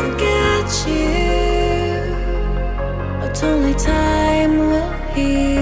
forget you, but only time will heal.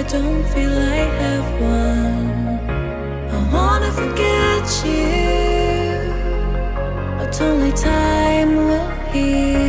I don't feel I have one. I wanna forget you, but only time will heal.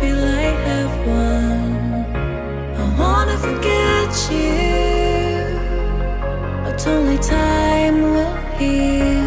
feel I have won. I wanna forget you, but only time will heal.